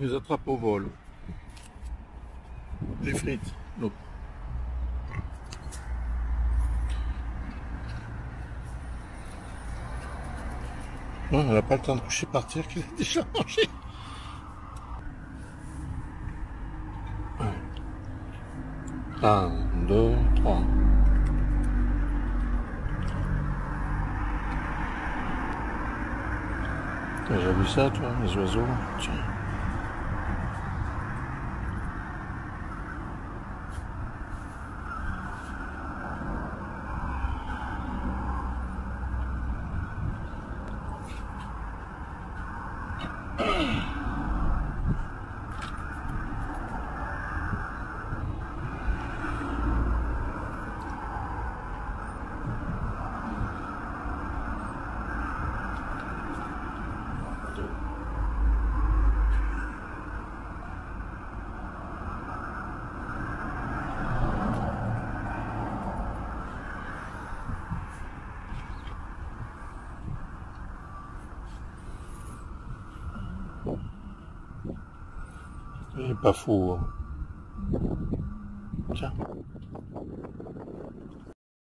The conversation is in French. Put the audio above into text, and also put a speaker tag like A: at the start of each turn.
A: les attrape au vol. Les frites. Non. Non, elle n'a pas le temps de coucher par terre qu'elle a déjà mangé. Un, deux, trois. T'as déjà vu ça, toi, les oiseaux? Tiens. e para Bafuo. Tchau.